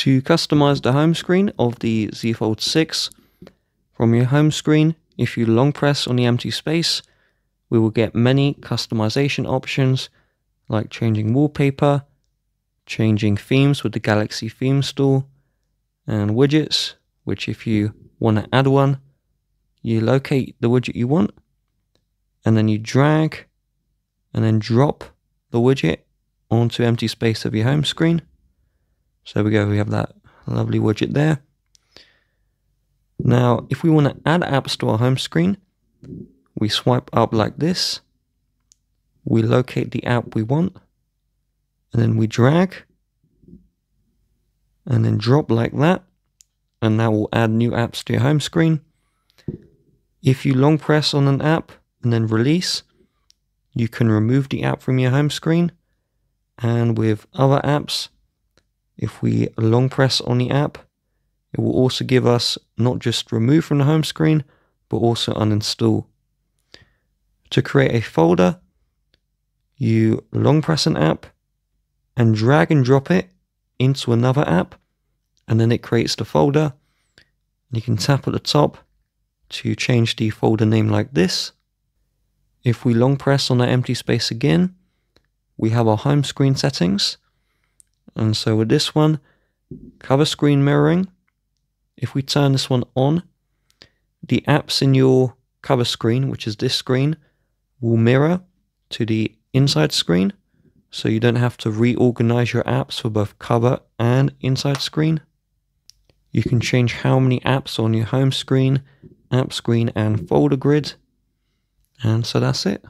To customize the home screen of the Z Fold 6, from your home screen, if you long press on the empty space, we will get many customization options like changing wallpaper, changing themes with the Galaxy Theme Store, and widgets, which if you want to add one, you locate the widget you want, and then you drag and then drop the widget onto empty space of your home screen. So there we go, we have that lovely widget there. Now, if we want to add apps to our home screen, we swipe up like this, we locate the app we want, and then we drag, and then drop like that, and that will add new apps to your home screen. If you long press on an app and then release, you can remove the app from your home screen. And with other apps, if we long press on the app, it will also give us not just remove from the home screen, but also uninstall. To create a folder, you long press an app and drag and drop it into another app, and then it creates the folder. You can tap at the top to change the folder name like this. If we long press on that empty space again, we have our home screen settings. And so with this one, cover screen mirroring, if we turn this one on, the apps in your cover screen, which is this screen, will mirror to the inside screen. So you don't have to reorganize your apps for both cover and inside screen. You can change how many apps on your home screen, app screen, and folder grid. And so that's it.